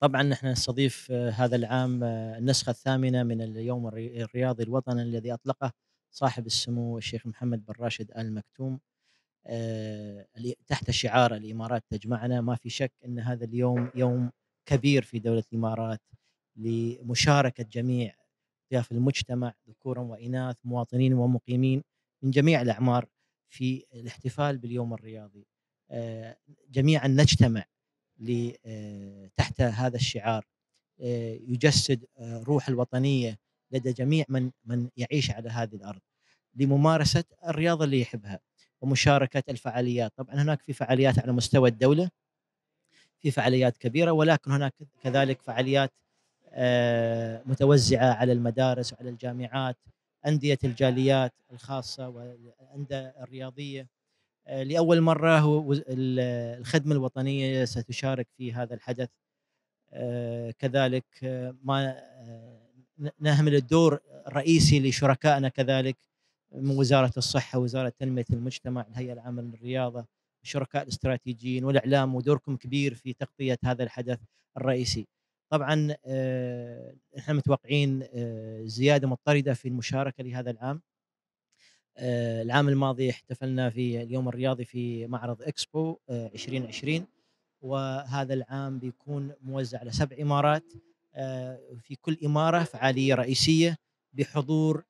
طبعا نحن نستضيف هذا العام النسخة الثامنة من اليوم الرياضي الوطني الذي أطلقه صاحب السمو الشيخ محمد بن راشد آل مكتوم تحت شعار الإمارات تجمعنا. ما في شك أن هذا اليوم يوم كبير في دولة الإمارات لمشاركة جميع ضياف المجتمع ذكورا وإناث مواطنين ومقيمين من جميع الأعمار في الاحتفال باليوم الرياضي. جميعا نجتمع تحت هذا الشعار. يجسد روح الوطنية لدى جميع من من يعيش على هذه الأرض لممارسة الرياضة اللي يحبها ومشاركة الفعاليات، طبعا هناك في فعاليات على مستوى الدولة في فعاليات كبيرة ولكن هناك كذلك فعاليات متوزعة على المدارس وعلى الجامعات أندية الجاليات الخاصة والأندية الرياضية. لأول مرة الخدمة الوطنية ستشارك في هذا الحدث كذلك ما نهمل الدور الرئيسي لشركائنا كذلك من وزارة الصحة وزارة تنمية المجتمع الهيئة العامة للرياضة الشركاء الاستراتيجيين والإعلام ودوركم كبير في تغطية هذا الحدث الرئيسي. طبعا إحنا متوقعين زيادة مضطردة في المشاركة لهذا العام العام الماضي احتفلنا في اليوم الرياضي في معرض إكسبو 2020 وهذا العام بيكون موزع على سبع إمارات في كل إمارة فعالية رئيسية بحضور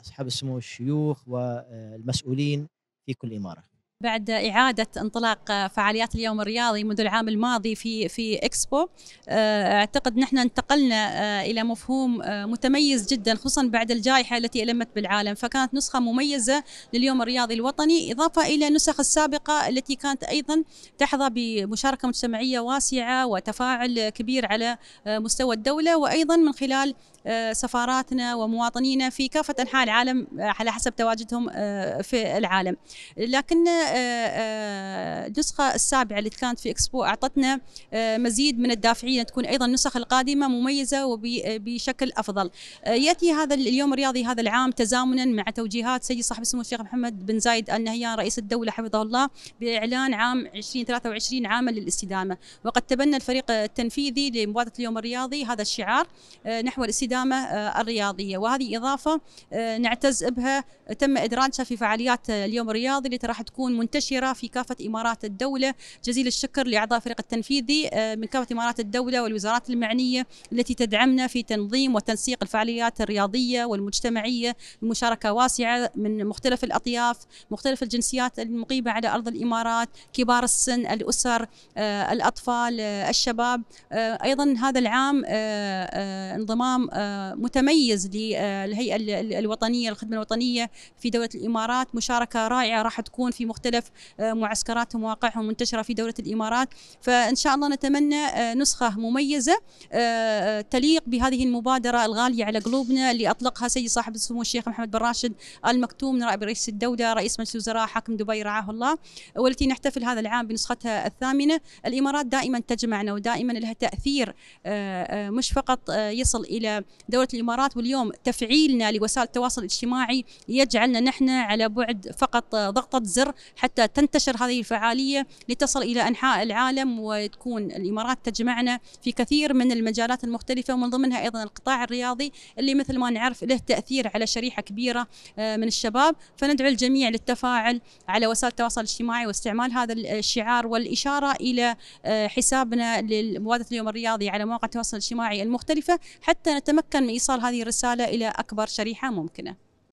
أصحاب السمو الشيوخ والمسؤولين في كل إمارة. بعد إعادة انطلاق فعاليات اليوم الرياضي منذ العام الماضي في في إكسبو. أعتقد نحن انتقلنا إلى مفهوم متميز جدا خصوصا بعد الجائحة التي ألمت بالعالم. فكانت نسخة مميزة لليوم الرياضي الوطني إضافة إلى النسخ السابقة التي كانت أيضا تحظى بمشاركة مجتمعية واسعة وتفاعل كبير على مستوى الدولة وأيضا من خلال سفاراتنا ومواطنينا في كافة أنحاء العالم على حسب تواجدهم في العالم. لكن النسخة السابعة اللي كانت في إكسبو أعطتنا مزيد من الدافعين تكون أيضا النسخ القادمة مميزة وبشكل أفضل. يأتي هذا اليوم الرياضي هذا العام تزامنا مع توجيهات سيد صاحب السمو الشيخ محمد بن زايد آل نهيان رئيس الدولة حفظه الله بإعلان عام 2023 عاما للاستدامة. وقد تبنى الفريق التنفيذي لمبادرة اليوم الرياضي هذا الشعار نحو الاستدامة الرياضية. وهذه إضافة نعتز بها. تم إدراجها في فعاليات اليوم الرياضي اللي راح تكون منتشرة في كافة إمارات الدولة. جزيل الشكر لأعضاء الفريق التنفيذي من كافة إمارات الدولة والوزارات المعنية التي تدعمنا في تنظيم وتنسيق الفعاليات الرياضية والمجتمعية. بمشاركة واسعة من مختلف الأطياف مختلف الجنسيات المقيمة على أرض الإمارات كبار السن الأسر الأطفال الشباب. أيضا هذا العام انضمام متميز للهيئة الوطنية الخدمة الوطنية في دولة الإمارات. مشاركة رائعة راح تكون في مختلف معسكرات ومواقعهم منتشرة في دولة الإمارات. فإن شاء الله نتمنى نسخة مميزة تليق بهذه المبادرة الغالية على قلوبنا اللي أطلقها سيد صاحب السمو الشيخ محمد بن راشد آل مكتوم نائب رئيس الدولة رئيس مجلس الوزراء حاكم دبي رعاه الله. والتي نحتفل هذا العام بنسختها الثامنة. الإمارات دائما تجمعنا ودائما لها تأثير مش فقط يصل إلى دولة الإمارات واليوم تفعيلنا لوسائل التواصل الاجتماعي يجعلنا نحن على بعد فقط ضغطة زر حتى تنتشر هذه الفعالية لتصل إلى أنحاء العالم وتكون الإمارات تجمعنا في كثير من المجالات المختلفة ومن ضمنها أيضا القطاع الرياضي اللي مثل ما نعرف له تأثير على شريحة كبيرة من الشباب. فندعو الجميع للتفاعل على وسائل التواصل الاجتماعي واستعمال هذا الشعار والإشارة إلى حسابنا لمبادرة اليوم الرياضي على مواقع التواصل الاجتماعي المختلفة حتى نتمكن من إيصال هذه الرسالة إلى أكبر شريحة ممكنة.